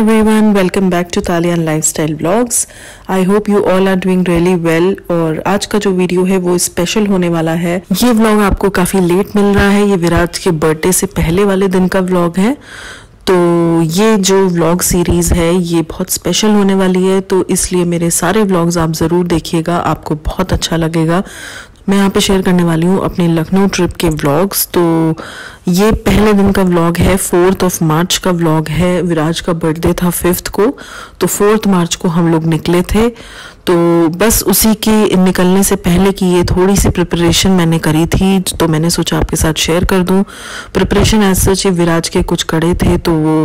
everyone, welcome back to Talian Lifestyle Vlogs. I hope you all are doing really well और आज का जो video है वो स्पेशल होने वाला है। ये व्लॉग आपको काफ़ी लेट मिल रहा है। ये विराट के बर्थडे से पहले वाले दिन का व्लॉग है। तो ये जो व्लॉग सीरीज़ है ये बहुत स्पेशल होने वाली है। तो इसलिए मेरे सारे व्लॉग्स आप ज़रूर देखिएगा। आपको बहुत अच्छा लगेगा। मैं यहाँ पे शेयर करने वाली हूँ अपने लखनऊ ट्रिप के व्लॉग्स तो ये पहले दिन का व्लॉग है फोर्थ ऑफ़ मार्च का व्लॉग है। विराज का बर्थडे था फिफ्थ को तो फोर्थ मार्च को हम लोग निकले थे। तो बस उसी के निकलने से पहले की ये थोड़ी सी प्रिपरेशन मैंने करी थी तो मैंने सोचा आपके साथ शेयर कर दूँ। प्रिपरेशन एज सच विराज के कुछ कड़े थे तो वो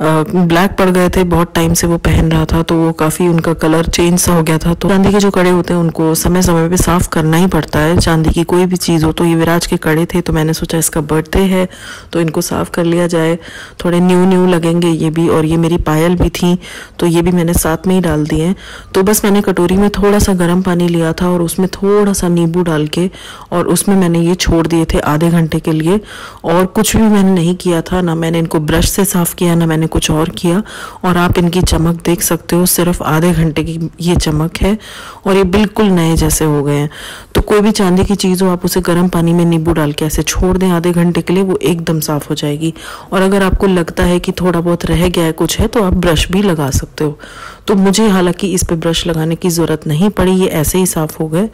ब्लैक पड़ गए थे, बहुत टाइम से वो पहन रहा था तो वो काफ़ी उनका कलर चेंज सा हो गया था। तो चांदी के जो कड़े होते हैं, उनको समय समय पर साफ़ करना ही पड़ता है। चांदी की कोई भी चीज़ हो तो ये विराज के कड़े थे तो मैंने सोचा इसका बर्थडे है तो इनको साफ़ कर लिया जाए। थोड़े न्यू न्यू लगेंगे ये भी, और ये मेरी पायल भी थी तो ये भी मैंने साथ में ही डाल दिए तो बस मैंने कटोरी में थोड़ा सा गर्म पानी लिया था और उसमें थोड़ा सा नींबू डाल के और उसमें मैंने ये छोड़ दिए थे आधे घंटे के लिए। और कुछ भी मैंने नहीं किया था, ना मैंने इनको ब्रश से साफ़ किया, ना मैंने कुछ और किया। और आप इनकी चमक देख सकते हो, सिर्फ़ आधे घंटे की ये चमक है और ये बिल्कुल नए जैसे हो गए हैं। तो कोई भी चांदी की चीज़ हो, आप उसे गर्म पानी में नींबू डाल के ऐसे छोड़ दें आधे घंटे के लिए, वो एकदम साफ़ हो जाएगी। और अगर आपको लगता है कि थोड़ा बहुत रह गया है, कुछ है तो आप ब्रश भी लगा सकते हो। तो मुझे हालाँकि इस पे ब्रश लगाने की ज़रूरत नहीं पड़ी, ये ऐसे ही साफ़ हो गए।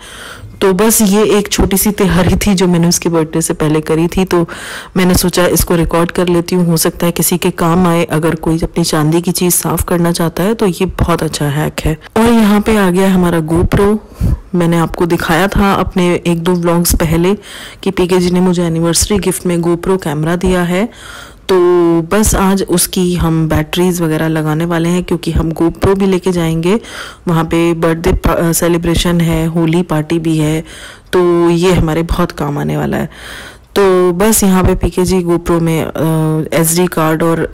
तो बस ये एक छोटी सी तैयारी थी जो मैंने उसके बर्थडे से पहले करी थी तो मैंने सोचा इसको रिकॉर्ड कर लेती हूँ। हो सकता है किसी के काम आए, अगर कोई अपनी चांदी की चीज़ साफ़ करना चाहता है तो ये बहुत अच्छा हैक है। और यहाँ पे आ गया हमारा गोप्रो मैंने आपको दिखाया था अपने एक दो व्लॉग्स पहले कि पीके जी ने मुझे एनिवर्सरी गिफ्ट में गोप्रो कैमरा दिया है। तो बस आज उसकी हम बैटरीज वगैरह लगाने वाले हैं, क्योंकि हम गोप्रो भी लेके जाएँगे। वहाँ पे बर्थडे सेलिब्रेशन है, होली पार्टी भी है तो ये हमारे बहुत काम आने वाला है। तो बस यहाँ पे पीके जी गोप्रो में एस डी कार्ड और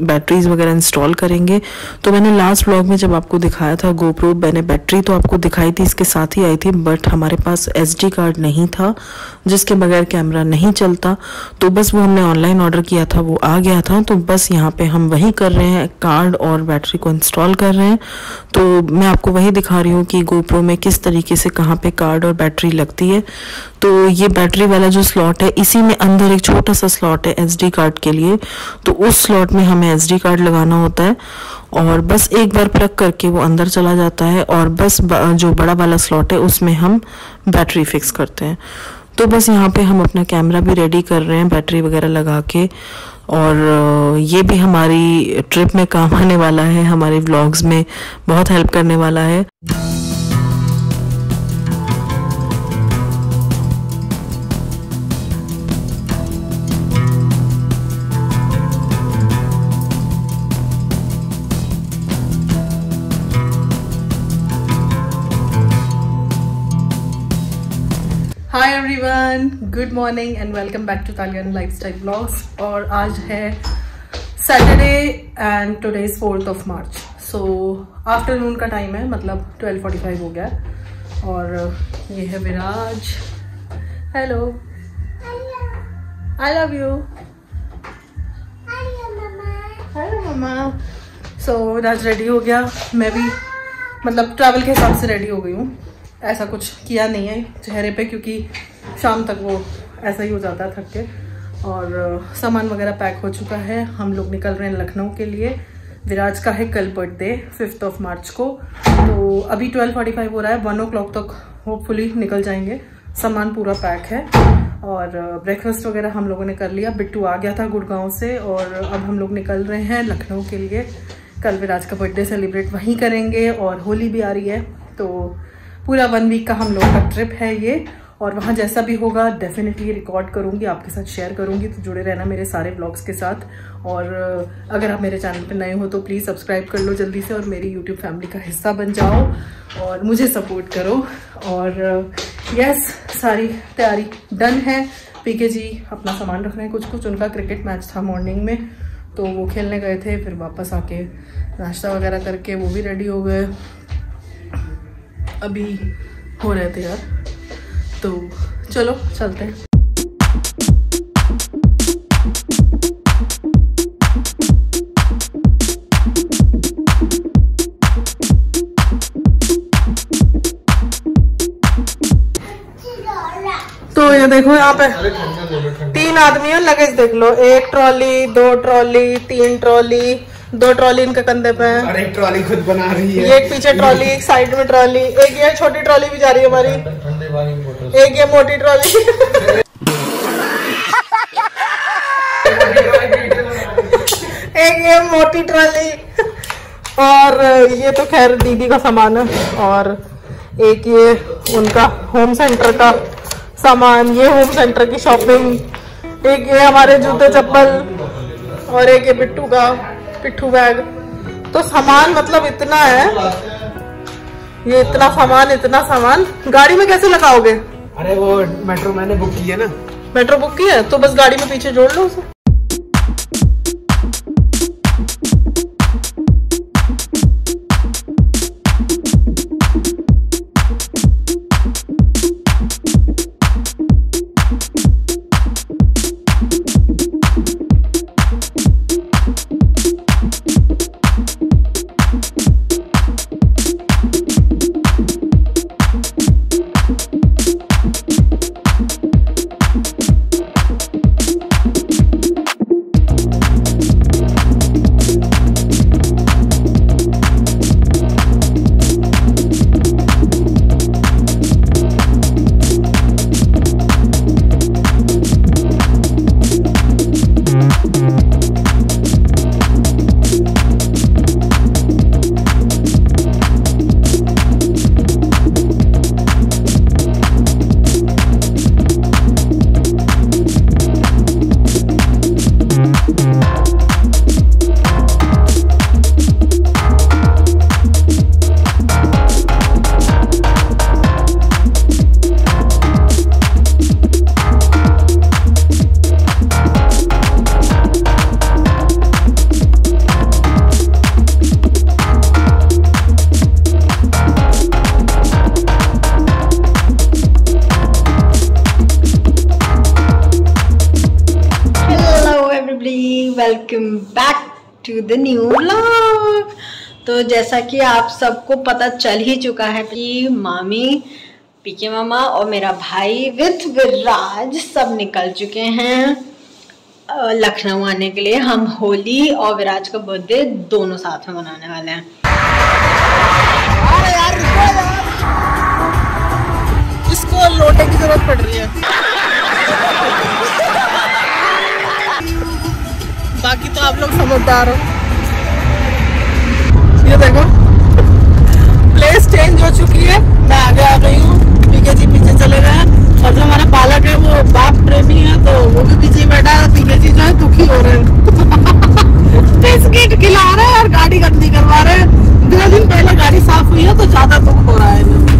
बैटरीज वगैरह इंस्टॉल करेंगे। तो मैंने लास्ट व्लॉग में जब आपको दिखाया था गोप्रो मैंने बैटरी तो आपको दिखाई थी, इसके साथ ही आई थी बट हमारे पास एस डी कार्ड नहीं था, जिसके बगैर कैमरा नहीं चलता। तो बस वो हमने ऑनलाइन ऑर्डर किया था, वो आ गया था। तो बस यहाँ पे हम वही कर रहे हैं कार्ड और बैटरी को इंस्टॉल कर रहे हैं। तो मैं आपको वही दिखा रही हूँ कि गोप्रो में किस तरीके से कहाँ पे कार्ड और बैटरी लगती है। तो ये बैटरी वाला जो स्लॉट है इसी में अंदर एक छोटा सा स्लॉट है एसडी कार्ड के लिए। तो उस स्लॉट में हमें एसडी कार्ड लगाना होता है और बस एक बार प्लग करके वो अंदर चला जाता है और बस जो बड़ा वाला स्लॉट है उसमें हम बैटरी फिक्स करते हैं। तो बस यहाँ पे हम अपना कैमरा भी रेडी कर रहे हैं बैटरी वगैरह लगा के और ये भी हमारी ट्रिप में काम आने वाला है, हमारे व्लॉग्स में बहुत हेल्प करने वाला है। Hi everyone good morning and welcome back to तालियन lifestyle blogs और आज है Saturday and today is fourth of March so afternoon का टाइम है मतलब 12:45 हो गया। और ये है Viraj hello I love you hello mamma so Viraj ready हो गया. मैं भी मतलब ट्रैवल के हिसाब से रेडी हो गई हूँ। ऐसा कुछ किया नहीं है चेहरे पे, क्योंकि शाम तक वो ऐसा ही हो जाता है थक के। और सामान वगैरह पैक हो चुका है। हम लोग निकल रहे हैं लखनऊ के लिए। विराज का है कल बर्थडे फिफ्थ ऑफ़ मार्च को। तो अभी ट्वेल्व फोर्टी फाइव हो रहा है। वन ओ क्लॉक तक होपफुली निकल जाएँगे। सामान पूरा पैक है। और ब्रेकफास्ट वगैरह हम लोगों ने कर लिया। बिट्टू आ गया था गुड़गांव से और अब हम लोग निकल रहे हैं लखनऊ के लिए। कल विराज का बर्थडे सेलिब्रेट वहीं करेंगे और होली भी आ रही है। तो पूरा वन वीक का हम लोग का ट्रिप है ये। और वहाँ जैसा भी होगा डेफिनेटली रिकॉर्ड करूँगी, आपके साथ शेयर करूँगी तो जुड़े रहना मेरे सारे ब्लॉग्स के साथ। और अगर आप मेरे चैनल पर नए हो तो प्लीज़ सब्सक्राइब कर लो जल्दी से और मेरी यूट्यूब फैमिली का हिस्सा बन जाओ और मुझे सपोर्ट करो। और यस सारी तैयारी डन है। पीके जी अपना सामान रख रहे हैं कुछ कुछ उनका क्रिकेट मैच था मॉर्निंग में तो वो खेलने गए थे, फिर वापस आके नाश्ता वगैरह करके वो भी रेडी हो गए। अभी हो रहे थे यार। तो चलो चलते हैं। तो ये देखो यहाँ पे तीन आदमी हो लगेज देख लो। एक ट्रॉली दो ट्रॉली तीन ट्रॉली दो ट्रॉली इनके कंधे पे है। और एक ट्रॉली खुद बना रही ये है। एक पीछे ट्रॉली एक साइड में ट्रॉली। एक ये छोटी ट्रॉली भी जा रही है हमारी। एक ये मोटी ट्रॉली। एक ये मोटी ट्रॉली। और ये तो खैर दीदी का सामान है। और एक ये उनका होम सेंटर का सामान। ये होम सेंटर की शॉपिंग एक ये हमारे जूते चप्पल। और एक ये बिट्टू का। पिट्ठू बैग। तो सामान मतलब इतना है। ये इतना सामान इतना सामान। गाड़ी में कैसे लगाओगे? अरे वो मेट्रो मैंने बुक की है ना। मेट्रो बुक की है? तो बस गाड़ी में पीछे जोड़ लो उसे। न्यू व्लॉग तो जैसा कि आप सबको पता चल ही चुका है कि मामी, पीके मामा और मेरा भाई विथ विराज सब निकल चुके हैं लखनऊ आने के लिए। हम होली और विराज का बर्थडे दोनों साथ में मनाने वाले हैं। इसको लोटे की ज़रूरत पड़ रही है। बाकी तो आप लोग समझदार हो। ये देखो। प्लेस चेंज हो चुकी है। मैं आगे आ गई हूँ। पीके जी पीछे चले गए हैं। और जो हमारा बालक है, वो बाप प्रेमी है तो वो भी पीछे बैठा है। पीके जी जो है, दुखी हो रहे हैं। बिस्किट खिला रहे हैं और गाड़ी गंदी करवा रहे हैं। दो दिन पहले गाड़ी साफ़ हुई है तो ज़्यादा दुख हो रहा है।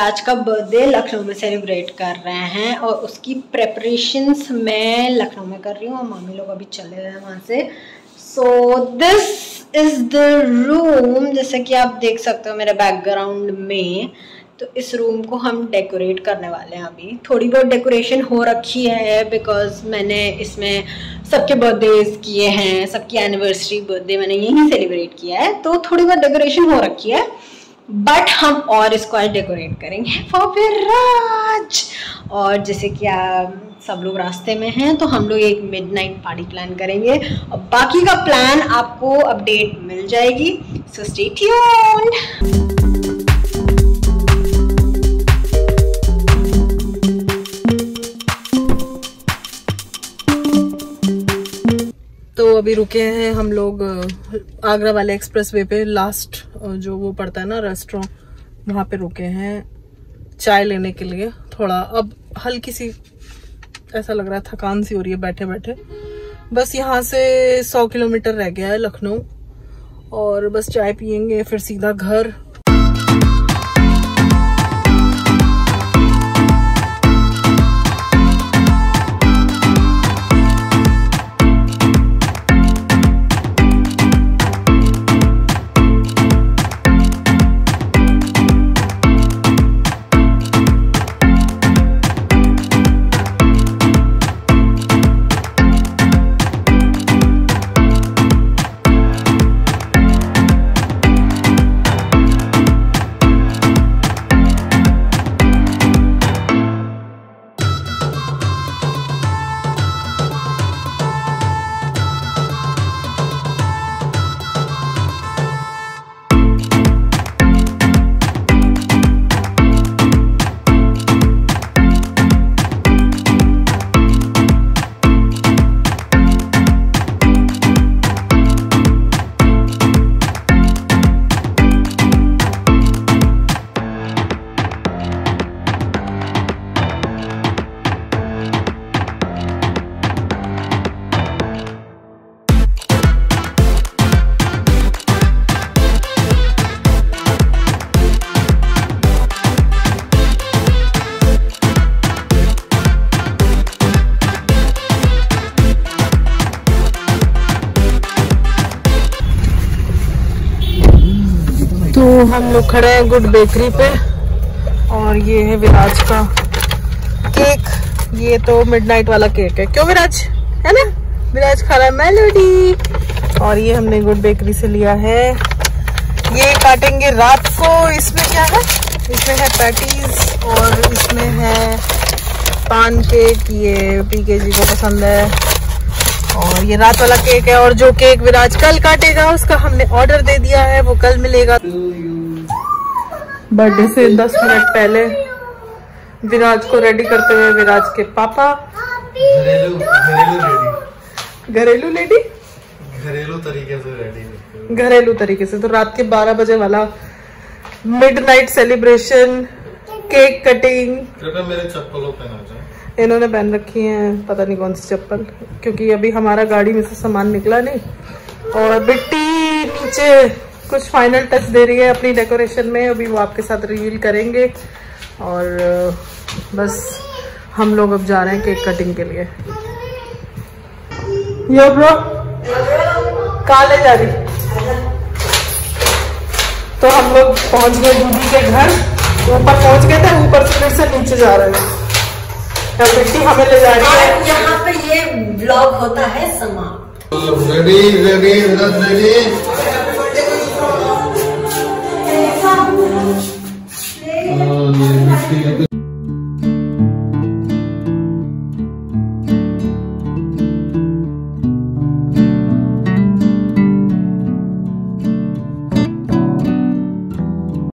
विराज का बर्थडे लखनऊ में सेलिब्रेट कर रहे हैं और उसकी प्रेपरेशंस मैं लखनऊ में कर रही हूँ और मामी लोग अभी चले गए हैं वहाँ से। So this is the room जैसे कि आप देख सकते हो मेरे बैकग्राउंड में। तो इस रूम को हम डेकोरेट करने वाले हैं अभी। थोड़ी बहुत डेकोरेशन हो रखी है बिकॉज़ मैंने इसमें सबके बर्थडेज किए हैं, सबकी एनिवर्सरी बर्थडे मैंने यहीं सेलिब्रेट किया है। तो थोड़ी बहुत डेकोरेशन हो रखी है। बट हम और इसको आज डेकोरेट करेंगे फॉर विराज और जैसे कि सब लोग रास्ते में हैं तो हम लोग एक मिडनाइट पार्टी प्लान करेंगे। और बाकी का प्लान आपको अपडेट मिल जाएगी सो स्टे ट्यून्ड अभी रुके हैं हम लोग आगरा वाले एक्सप्रेस वे पे, लास्ट जो वो पड़ता है ना रेस्टोरेंट वहाँ पे रुके हैं चाय लेने के लिए थोड़ा। अब हल्की सी, ऐसा लग रहा है थकान सी हो रही है बैठे बैठे बस यहाँ से सौ किलोमीटर रह गया है लखनऊ। और बस चाय पियेंगे, फिर सीधा घर सो हम लोग खड़े हैं गुड बेकरी पे। और ये है विराज का केक। ये तो मिडनाइट वाला केक है। क्यों विराज? है ना? विराज खा रहा है मेलोडी। और ये हमने गुड बेकरी से लिया है। ये काटेंगे रात को। इसमें क्या है? इसमें है पैटीज और इसमें है पान केक ये पीके जी को पसंद है। और ये रात वाला केक है और जो केक विराज कल काटेगा उसका हमने ऑर्डर दे दिया है वो कल मिलेगा। बर्थडे से 10 मिनट पहले विराज को रेडी करते हुए विराज के पापा। घरेलू घरेलू रेडी घरेलू लेडी घरेलू तरीके से रेडी घरेलू तरीके से। तो रात के 12 बजे वाला मिडनाइट सेलिब्रेशन केक कटिंग कृपया मेरे चप्पलों पे ना जाए इन्होंने पहन रखी है, पता नहीं कौन सी चप्पल, क्योंकि अभी हमारा गाड़ी में से सामान निकला नहीं। और बिट्टी नीचे कुछ फाइनल टच दे रही है अपनी डेकोरेशन में, अभी वो आपके साथ रिवील करेंगे। और, बस, हम लोग अब जा रहे हैं केक कटिंग के लिए। यो ब्रो कहा ले जा रही? तो हम लोग पहुँच गए दीदी के घर। ऊपर पहुँच गए थे, ऊपर से फिर से नीचे जा रहे हैं। बिट्टी हमें ले जा रही है यहाँ पे ये ब्लॉग होता है समाप्त।